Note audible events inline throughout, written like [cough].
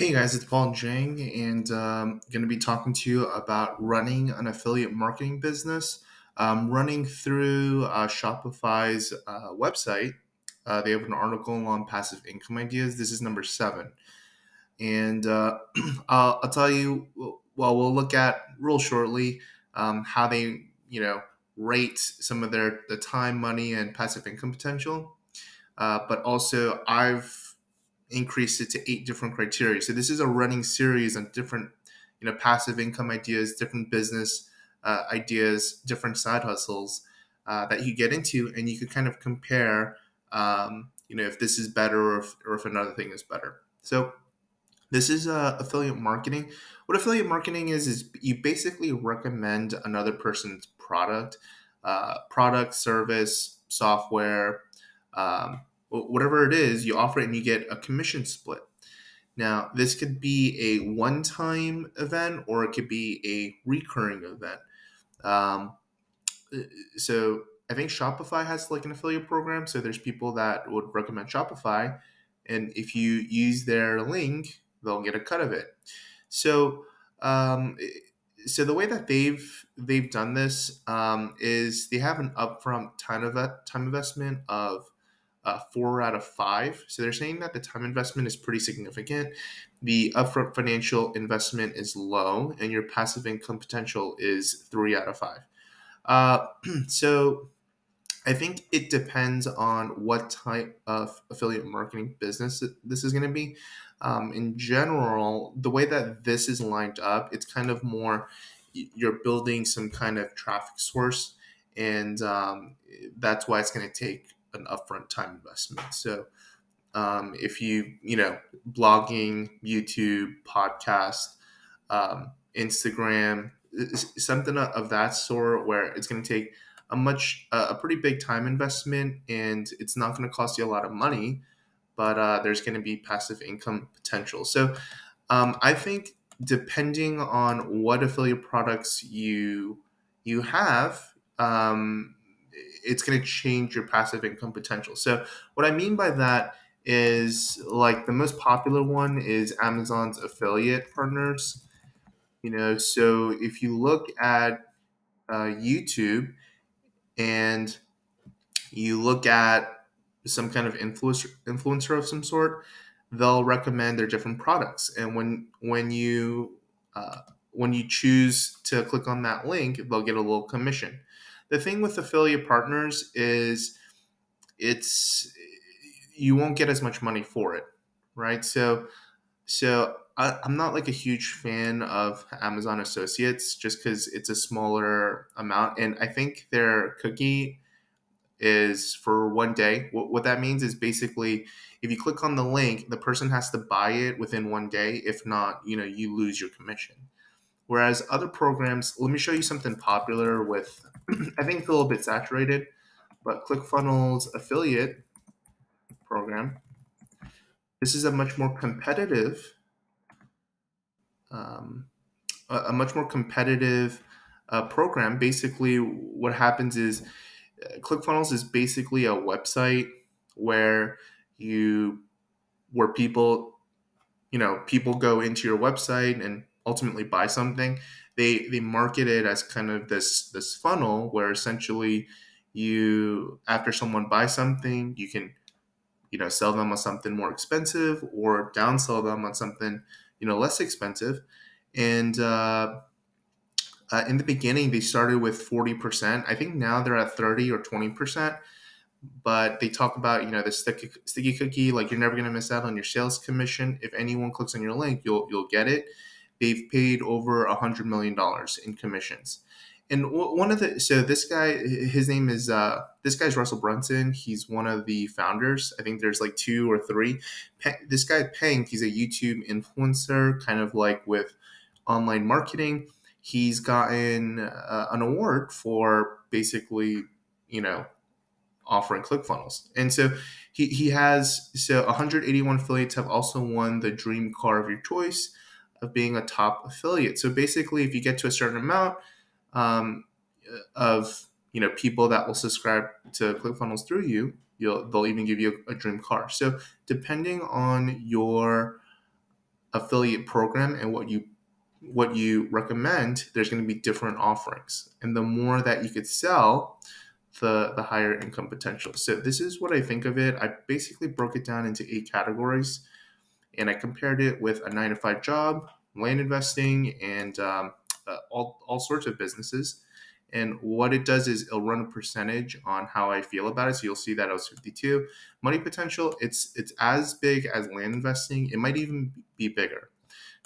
Hey guys, it's Paul Jang, and um, going to be talking to you about running an affiliate marketing business. Um, running through uh, Shopify's uh, website, uh, they have an article on passive income ideas. This is number seven, and uh, [clears throat] I'll, I'll, tell you. Well, we'll look at real shortly um, how they, you know, rate some of their the time, money, and passive income potential. Uh, but also, I've increased it to eight different criteria. So this is a running series on different, you know, passive income ideas, different business uh, ideas, different side hustles uh, that you get into, and you could kind of compare, um, you know, if this is better or if, or if another thing is better. So this is uh, affiliate marketing. What affiliate marketing is is you basically recommend another person's product, uh, product, service, software. Um, whatever it is, you offer it and you get a commission split. Now, this could be a one time event or it could be a recurring event. Um, so I think Shopify has like an affiliate program. So there's people that would recommend Shopify. And if you use their link, they'll get a cut of it. So, um, so the way that they've they've done this um, is they have an upfront time of time investment of uh, four out of five. So they're saying that the time investment is pretty significant. The upfront financial investment is low, and your passive income potential is three out of five. Uh, [clears throat] so I think it depends on what type of affiliate marketing business this is going to be. Um, in general, the way that this is lined up, it's kind of more you're building some kind of traffic source, and um, that's why it's going to take an upfront time investment. So um, if you you know blogging, YouTube, podcast, um, Instagram, something of that sort, where it's going to take a much a pretty big time investment, and it's not going to cost you a lot of money, but uh, there's going to be passive income potential. So um, I think depending on what affiliate products you you have um, it's going to change your passive income potential. So what I mean by that is like the most popular one is Amazon's affiliate partners. You know, so if you look at uh, YouTube and you look at some kind of influencer influencer of some sort, they'll recommend their different products. And when when you uh, when you choose to click on that link, they'll get a little commission the thing with affiliate partners is it's you won't get as much money for it, right? So so I, am not like a huge fan of Amazon Associates just because it's a smaller amount, and I think their cookie is for one day. What, what that means is basically if you click on the link, the person has to buy it within one day. If not, you know, you lose your commission. Whereas other programs, let me show you something popular with [clears throat] I think it's a little bit saturated, but ClickFunnels affiliate program. This is a much more competitive, um, a, a, much more competitive uh, program. Basically, what happens is uh, ClickFunnels is basically a website where you, where people, you know, people go into your website and ultimately buy something they they market it as kind of this this funnel where essentially you after someone buys something you can you know sell them on something more expensive or downsell them on something you know less expensive. And uh, uh, in the beginning they started with 40% i think now they're at 30 or 20% but they talk about you know the sticky, sticky cookie like you're never going to miss out on your sales commission. If anyone clicks on your link you'll you'll get it they've paid over a hundred million dollars in commissions. And one of the so this guy, his name is uh, this guy's Russell Brunson. He's one of the founders. I think there's like two or three. This guy Peng, he's a YouTube influencer, kind of like with online marketing. He's gotten uh, an award for basically, you know, offering ClickFunnels. And so he, he has so 181 affiliates have also won the dream car of your choice of being a top affiliate. So basically, if you get to a certain amount um, of you know people that will subscribe to ClickFunnels through you, you'll they'll even give you a, a dream car. So depending on your affiliate program and what you what you recommend, there's going to be different offerings. And the more that you could sell, the the higher income potential. So this is what I think of it. I basically broke it down into eight categories, and I compared it with a nine to five job, land investing, and um, uh, all all sorts of businesses. And what it does is it'll run a percentage on how I feel about it. So you'll see that I was 52. Money potential, it's it's as big as land investing. It might even be bigger.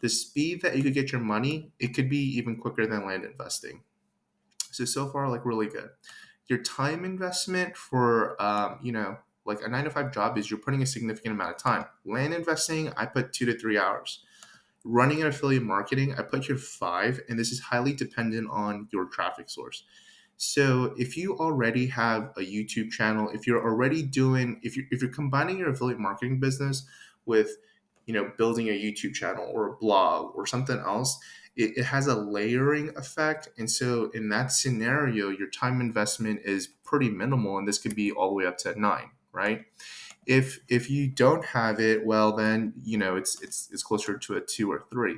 The speed that you could get your money, it could be even quicker than land investing. So so far, like really good. Your time investment for um, you know like a nine to five job is you're putting a significant amount of time. Land investing, I put two to three hours running an affiliate marketing, I put here five, and this is highly dependent on your traffic source. So if you already have a YouTube channel, if you're already doing, if you if you're combining your affiliate marketing business with, you know, building a YouTube channel or a blog or something else, it, it has a layering effect. And so in that scenario, your time investment is pretty minimal, and this could be all the way up to nine, right? If if you don't have it, well then you know it's it's it's closer to a two or three.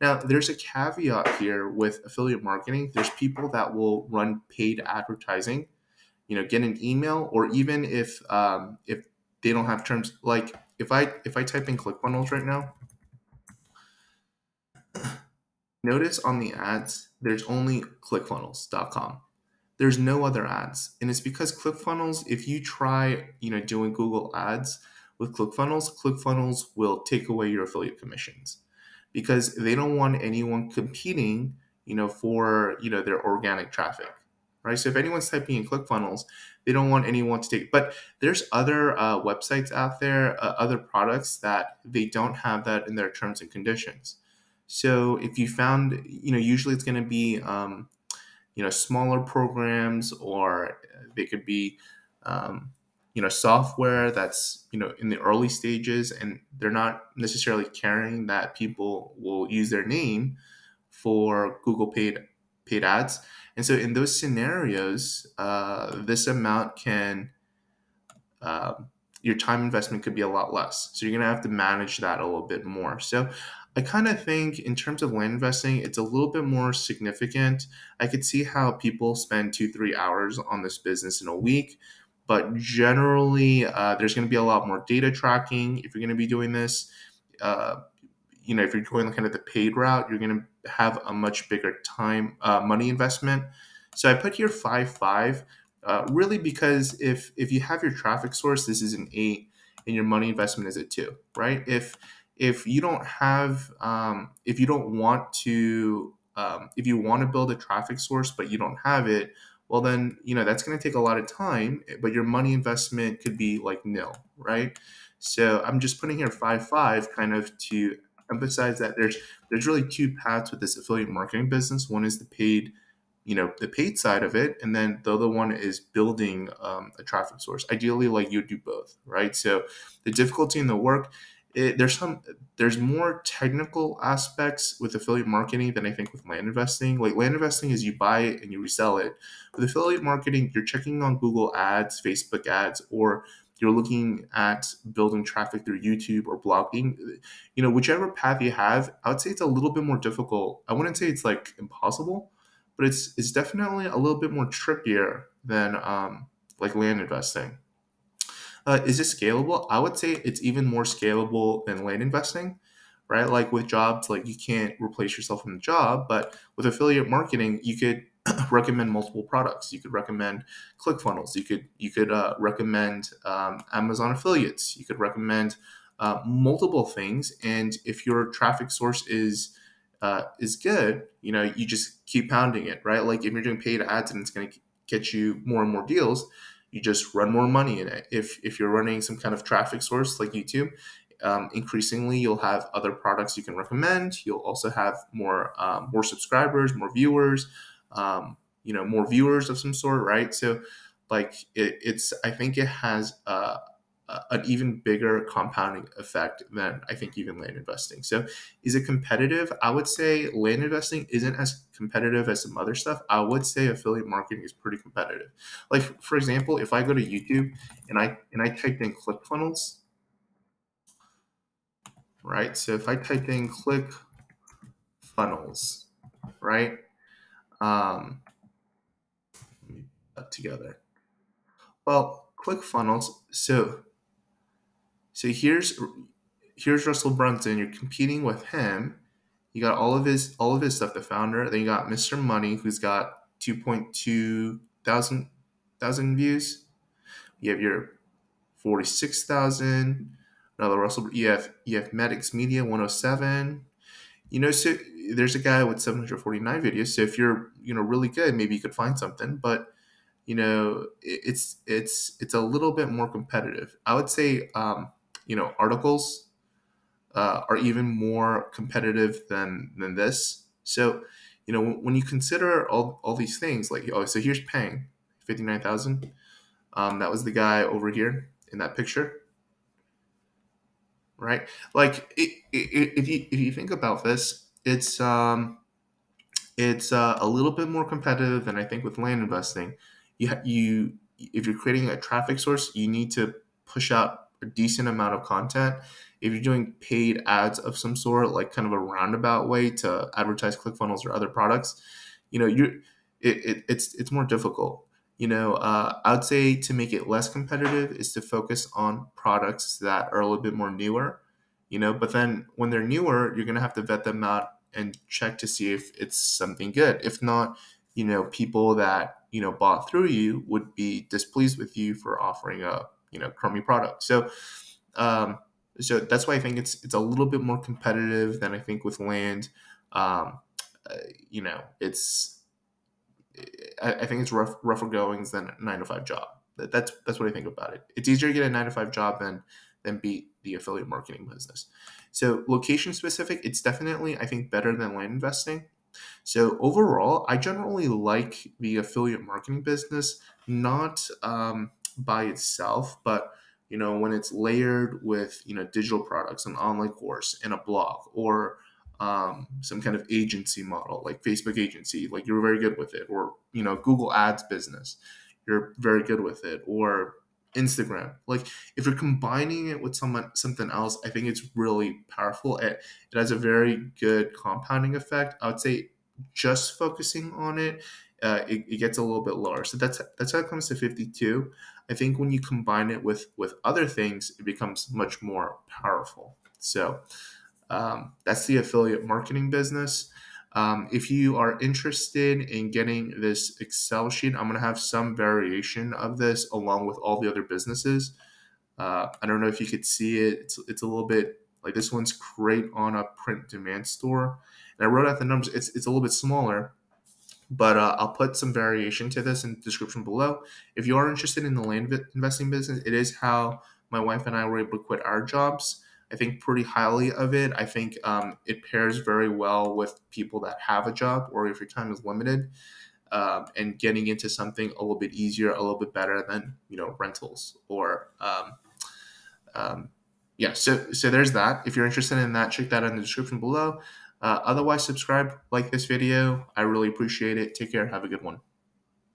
Now there's a caveat here with affiliate marketing. There's people that will run paid advertising, you know, get an email, or even if um, if they don't have terms like if I if I type in ClickFunnels right now, notice on the ads there's only ClickFunnels.com there's no other ads. And it's because clickfunnels if you try you know doing google ads with clickfunnels clickfunnels will take away your affiliate commissions because they don't want anyone competing you know for you know their organic traffic right? So if anyone's typing in clickfunnels they don't want anyone to take but there's other uh, websites out there uh, other products that they don't have that in their terms and conditions. So if you found you know usually it's going to be um, you know smaller programs or they could be um, you know software that's you know in the early stages and they're not necessarily caring that people will use their name for google paid paid ads. And so in those scenarios uh, this amount can uh, your time investment could be a lot less. So you're going to have to manage that a little bit more. So I kind of think, in terms of land investing, it's a little bit more significant. I could see how people spend two, three hours on this business in a week, but generally, uh, there's going to be a lot more data tracking if you're going to be doing this. Uh, you know, if you're going kind of the paid route, you're going to have a much bigger time uh, money investment. So I put here five five, uh, really because if if you have your traffic source, this is an eight, and your money investment is a two, right? If if you don't have um, if you don't want to um, if you want to build a traffic source but you don't have it well then you know that's going to take a lot of time but your money investment could be like nil right? So i'm just putting here five five kind of to emphasize that there's there's really two paths with this affiliate marketing business. One is the paid you know the paid side of it and then the other one is building um, a traffic source. Ideally like you do both right? So the difficulty in the work it, there's some there's more technical aspects with affiliate marketing than I think with land investing. Like land investing is you buy it and you resell it. With affiliate marketing, you're checking on Google Ads, Facebook Ads, or you're looking at building traffic through YouTube or blogging. You know, whichever path you have, I would say it's a little bit more difficult. I wouldn't say it's like impossible, but it's it's definitely a little bit more trickier than um, like land investing. Uh, is it scalable? I would say it's even more scalable than land investing, right? Like with jobs, like you can't replace yourself in the job, but with affiliate marketing, you could [clears throat] recommend multiple products. You could recommend ClickFunnels. You could you could uh, recommend um, Amazon affiliates. You could recommend uh, multiple things. And if your traffic source is uh, is good, you know, you just keep pounding it, right? Like if you're doing paid ads and it's going to get you more and more deals, you just run more money in it. If if you're running some kind of traffic source like YouTube, um, increasingly you'll have other products you can recommend. You'll also have more um, more subscribers, more viewers, um, you know, more viewers of some sort, right? So, like it, it's I think it has a, an even bigger compounding effect than I think even land investing. So, is it competitive? I would say land investing isn't as competitive as some other stuff. I would say affiliate marketing is pretty competitive. Like for example, if I go to YouTube and I and I typed in ClickFunnels, right? So if I type in click funnels, right? Um, let me put that together. Well, click funnels. So, so here's here's Russell Brunson. You're competing with him. You got all of his all of his stuff. The founder. Then you got Mr. Money, who's got 2.2 thousand thousand views. You have your 46,000. Another Russell. You have you have Medics Media 107. You know, so there's a guy with 749 videos. So if you're you know really good, maybe you could find something. But you know, it's it's it's a little bit more competitive. I would say, um, you know, articles uh, are even more competitive than than this. So, you know, when you consider all, all these things, like oh, so here's Pang, fifty nine thousand. Um, that was the guy over here in that picture, right? Like, it, it, if you if you think about this, it's um, it's uh, a little bit more competitive than I think with land investing you you if you're creating a traffic source, you need to push out a decent amount of content. If you're doing paid ads of some sort, like kind of a roundabout way to advertise ClickFunnels or other products, you know, you're it, it it's it's more difficult. You know, uh, I would say to make it less competitive is to focus on products that are a little bit more newer. You know, but then when they're newer, you're gonna have to vet them out and check to see if it's something good. If not, you know, people that you know bought through you would be displeased with you for offering a you know crummy product. So um, so that's why I think it's it's a little bit more competitive than I think with land. Um, uh, you know, it's I, I, think it's rough rougher goings than a nine to five job. That's that's what I think about it. It's easier to get a nine to five job than than beat the affiliate marketing business. So location specific, it's definitely I think better than land investing. So overall, I generally like the affiliate marketing business, not um, by itself, but you know when it's layered with you know digital products, an online course, and a blog, or um, some kind of agency model like Facebook agency, like you're very good with it, or you know Google Ads business, you're very good with it, or Instagram. Like if you're combining it with someone something else, I think it's really powerful. It it has a very good compounding effect. I would say just focusing on it, uh, it, it, gets a little bit lower. So that's that's how it comes to 52. I think when you combine it with with other things, it becomes much more powerful. So um, that's the affiliate marketing business. Um, if you are interested in getting this Excel sheet, I'm going to have some variation of this along with all the other businesses. Uh, I don't know if you could see it. It's, it's a little bit like this one's great on a print demand store. And I wrote out the numbers. It's, it's a little bit smaller, but uh, I'll put some variation to this in the description below. If you are interested in the land investing business, it is how my wife and I were able to quit our jobs. I think pretty highly of it. I think um, it pairs very well with people that have a job or if your time is limited. Um, and getting into something a little bit easier, a little bit better than you know rentals or um, um, yeah. So so there's that. If you're interested in that, check that out in the description below. Uh, otherwise, subscribe, like this video. I really appreciate it. Take care. Have a good one.